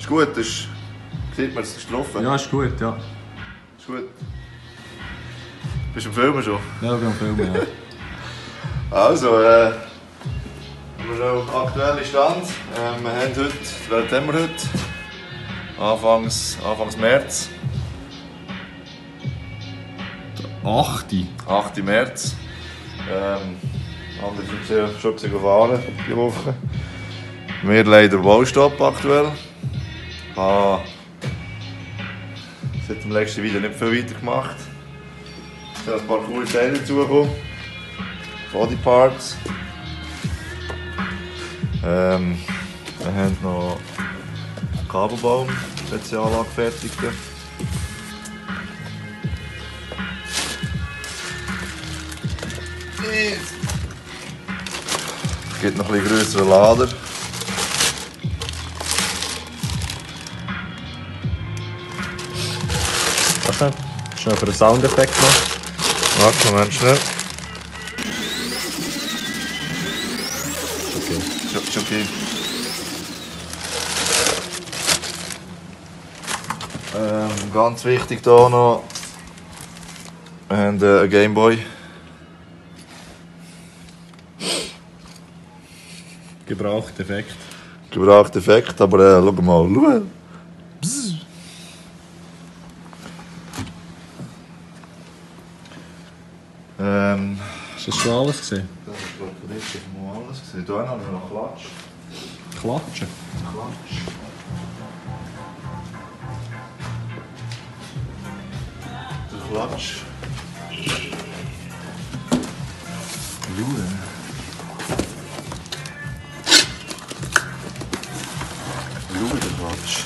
Ist gut, ist, sieht man, es ist getroffen. Ja, ist gut, ja. Ist gut. Bist du im Filmen schon? Ja, ich bin am Filmen, ja. Also, äh, haben wir noch aktuellen Stand. Äh, wir haben heute, welchen haben wir heute? Anfangs, Anfangs März, 8. 8. März. Ähm, andere sind schon gefahren die Woche. Wir leider Baustopp aktuell. Ich habe seit dem letzten Video nicht viel weiter gemacht. Es sind ein paar coole Teile dazugekommen. Bodyparts. Ähm, wir haben noch Kabelbaum, spezial angefertigten. Es gibt noch ein bisschen größere Lader. Warte, schnell für einen Soundeffekt noch. Warte, Moment, schnell. Okay. Ist, ist okay. Ähm, ganz wichtig hier noch. Wir haben äh, einen Gameboy. Gebraucht, Effekt. Gebraucht Effekt, aber äh, schau mal. Schau. Bzz. Ist das schon alles gesehen? das ist glaube ich jetzt auf mal alles gesehen. Hier haben wir noch Klatsch. Klatschen. Klatsch. Der Klatsch. Klatsch.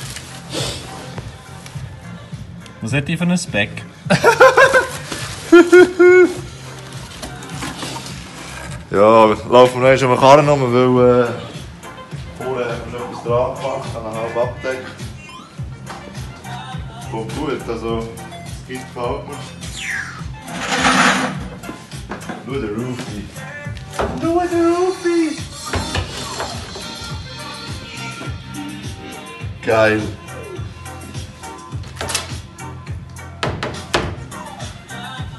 Was hat die für einen Speck? Ja, laufen wir noch einmal Karren um, weil äh, vorher haben wir schon etwas dran haben einen halb abgedeckt. Kommt gut, also es gibt gefällt mir. Schau den Roofie. Schau den Roofie! Geil.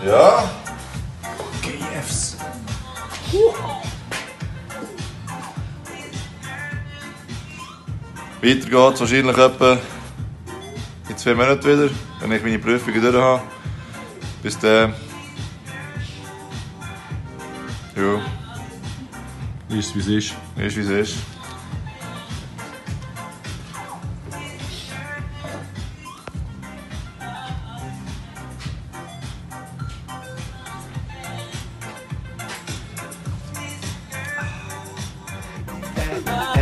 Ja. Weiter geht's wahrscheinlich etwa in zwei Monaten wieder, wenn ich meine Prüfungen durch habe. Bis dann. Ja, Ist wie es ist. ist wie es ist. for me.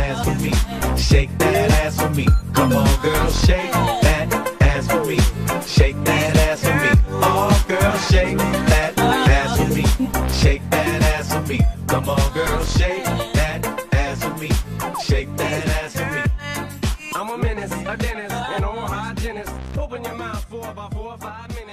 Shake that ass for me. Come on, girl, shake that ass for me. Shake that ass for me. Oh, girl, shake that ass for me. Shake that ass for me. Come on, girl, shake that ass for me. Shake that ass for me. I'm a menace, a dentist, an oral hygienist. Open your mouth for about four or five minutes.